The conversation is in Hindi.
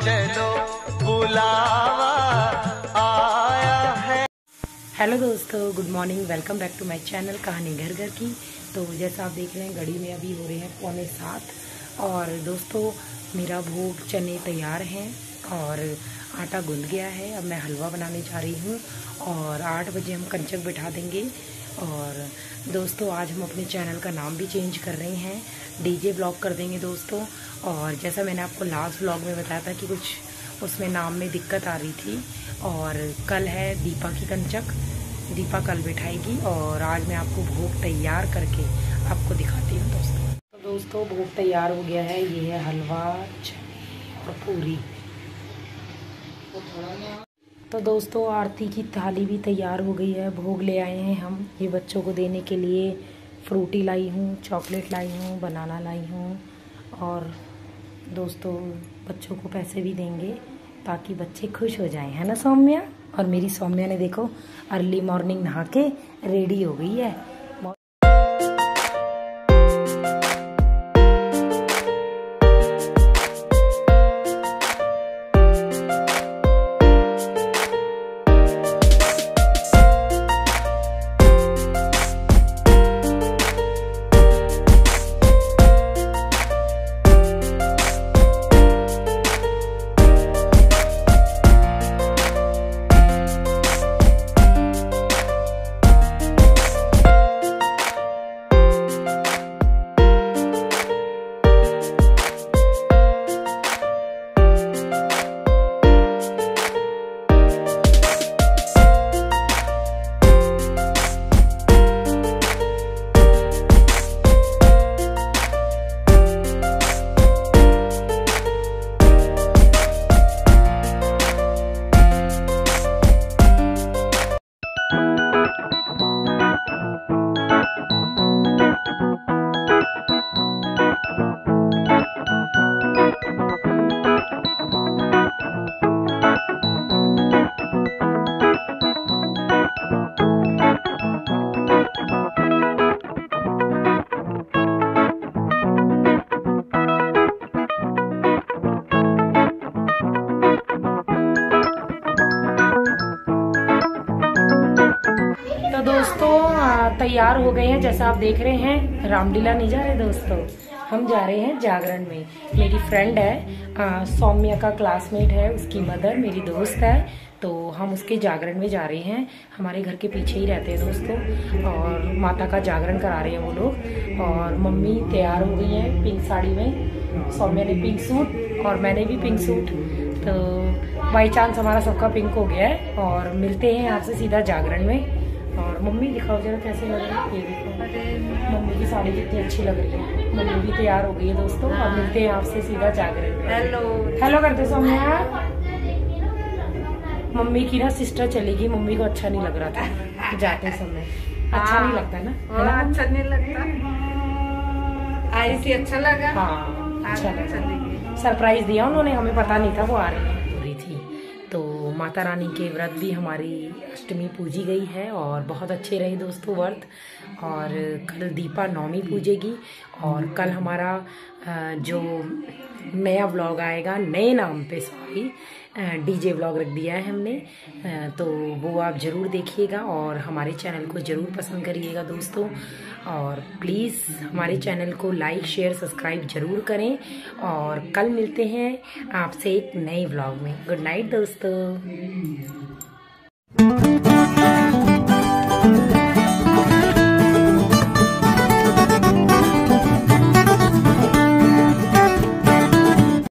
चलो बुलावा आया है। हेलो दोस्तों good morning welcome back to my channel कहानी घर घर की। तो जैसा आप देख रहे हैं, घड़ी में अभी हो रहे हैं पौने सात। और दोस्तों, मेरा भोग चने तैयार हैं और आटा गूंद गया है। अब मैं हलवा बनाने जा रही हूँ और आठ बजे हम कंचक बिठा देंगे। और दोस्तों, आज हम अपने चैनल का नाम भी चेंज कर रहे हैं। डीजे ब्लॉग कर देंगे दोस्तों। और जैसा मैंने आपको लास्ट ब्लॉग में बताया था कि कुछ उसमें नाम में दिक्कत आ रही थी, और कल है दीपा की कंचक। दीपा कल बिठाएगी और आज मैं आपको भोग तैयार करके आपको दिखाती हूँ दोस्तों। तो दोस्तों, भोग तैयार हो गया है। ये है हलवा और पूरी। तो दोस्तों, आरती की थाली भी तैयार हो गई है। भोग ले आए हैं हम। ये बच्चों को देने के लिए फ्रूटी लाई हूँ, चॉकलेट लाई हूँ, बनाना लाई हूँ। और दोस्तों, बच्चों को पैसे भी देंगे ताकि बच्चे खुश हो जाएँ। है ना, सौम्या? और मेरी सौम्या ने देखो, अर्ली मॉर्निंग नहा के रेडी हो गई है। तैयार हो गए हैं, जैसा आप देख रहे हैं। रामलीला नहीं जा रहे दोस्तों। हम जा रहे हैं जागरण में। मेरी फ्रेंड है सौम्या का क्लासमेट है, उसकी मदर मेरी दोस्त है। तो हम उसके जागरण में जा रहे हैं। हमारे घर के पीछे ही रहते हैं दोस्तों। और माता का जागरण करा रहे हैं वो लोग। और मम्मी तैयार हो गई हैं पिंक साड़ी में। सौम्या ने पिंक सूट और मैंने भी पिंक सूट तो बाई चांस हमारा सबका पिंक हो गया है। और मिलते हैं आपसे सीधा जागरण में। और मम्मी दिखाओ जरा कैसे लग रही है? ये देखो। मम्मी की साड़ी कितनी अच्छी लग रही है। मम्मी भी तैयार हो गई है दोस्तों। और मिलते हैं आपसे सीधा जागरण हेलो हेलो करते सौम्या मम्मी की ना सिस्टर चलेगी। मम्मी को अच्छा नहीं लग रहा था। जाते समय अच्छा नहीं लगता ना? है अच्छा नहीं लगता। आई सी अच्छा लगा। हाँ अच्छा लगा। सरप्राइज़ दिया उन्होंने। हमें पता नहीं था वो आ रही है। माता रानी के व्रत भी हमारी अष्टमी पूजी गई है और बहुत अच्छे रहे दोस्तों व्रत। और कल दीपा नौमी पूजेगी और कल हमारा जो नया व्लॉग आएगा, नए नाम पे सॉरी डीजे व्लॉग रख दिया है हमने। तो वो आप ज़रूर देखिएगा और हमारे चैनल को ज़रूर पसंद करिएगा दोस्तों। और प्लीज़ हमारे चैनल को लाइक शेयर सब्सक्राइब ज़रूर करें। और कल मिलते हैं आपसे एक नए व्लॉग में। गुड नाइट दोस्तों।